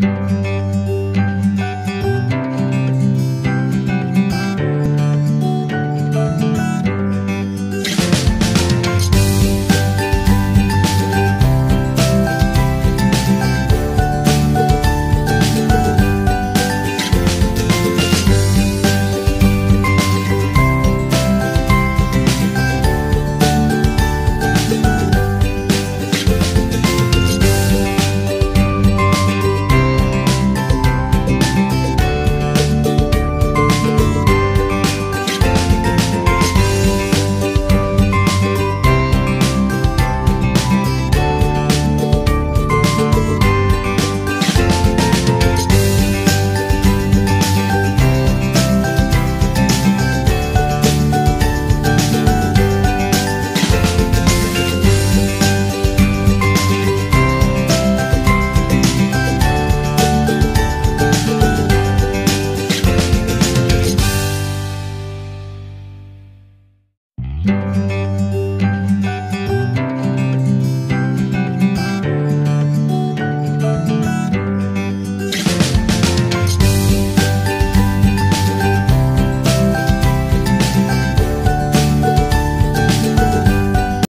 Música Música